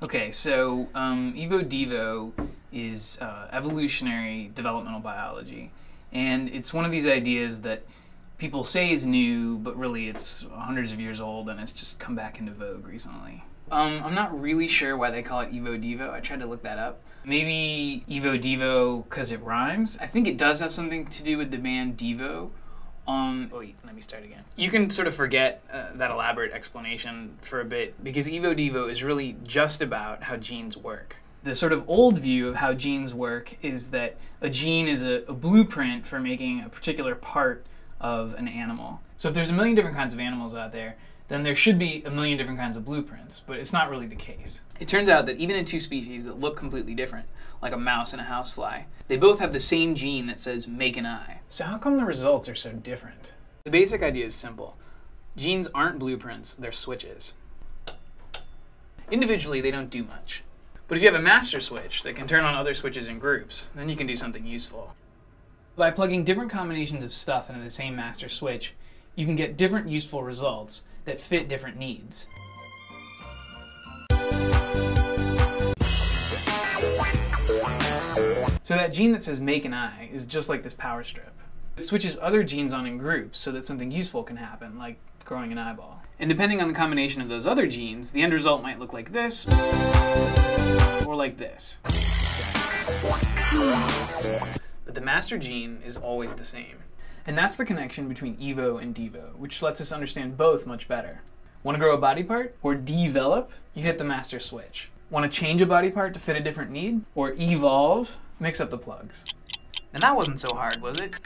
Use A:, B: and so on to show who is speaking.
A: Okay, so um, Evo Devo is uh, evolutionary developmental biology, and it's one of these ideas that people say is new, but really it's hundreds of years old, and it's just come back into vogue recently. Um, I'm not really sure why they call it Evo Devo. I tried to look that up. Maybe Evo Devo because it rhymes. I think it does have something to do with the band Devo. Um, wait, let me start again. You can sort of forget uh, that elaborate explanation for a bit because Evo Devo is really just about how genes work. The sort of old view of how genes work is that a gene is a, a blueprint for making a particular part of an animal. So if there's a million different kinds of animals out there, then there should be a million different kinds of blueprints, but it's not really the case. It turns out that even in two species that look completely different, like a mouse and a housefly, they both have the same gene that says make an eye. So how come the results are so different? The basic idea is simple. Genes aren't blueprints, they're switches. Individually, they don't do much. But if you have a master switch that can turn on other switches in groups, then you can do something useful. By plugging different combinations of stuff into the same master switch, you can get different useful results that fit different needs. So that gene that says make an eye is just like this power strip. It switches other genes on in groups so that something useful can happen, like growing an eyeball. And depending on the combination of those other genes, the end result might look like this, or like this. But the master gene is always the same. And that's the connection between Evo and Devo, which lets us understand both much better. Want to grow a body part or develop? You hit the master switch. Want to change a body part to fit a different need or evolve? Mix up the plugs. And that wasn't so hard, was it?